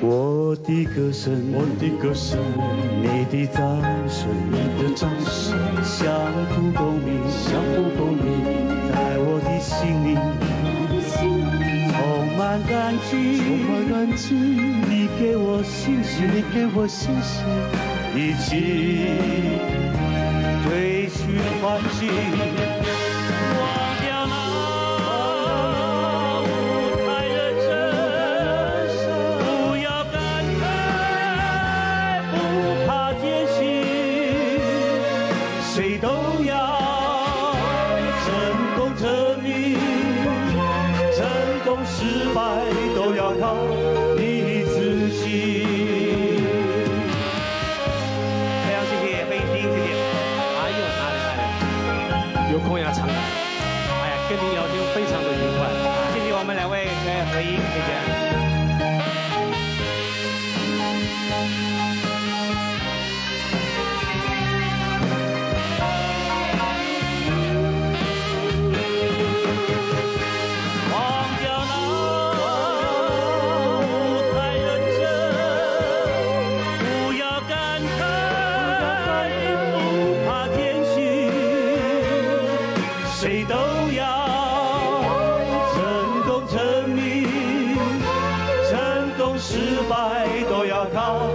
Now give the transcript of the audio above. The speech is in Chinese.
的歌声，我的歌声，你的掌声，你的掌声，相互共鸣，相互共鸣，在我的心里，充满感激，充满感激，你给我信心，你给我信心，一起追寻欢喜。谁都要成功成名成功失败都要靠你自己非常谢谢费玉清谢谢哎呦哪里哪里有空要常来哎呀跟你聊天非常的愉快谢谢我们两位可爱的谢谢。谁都要成功成名成功失败都要靠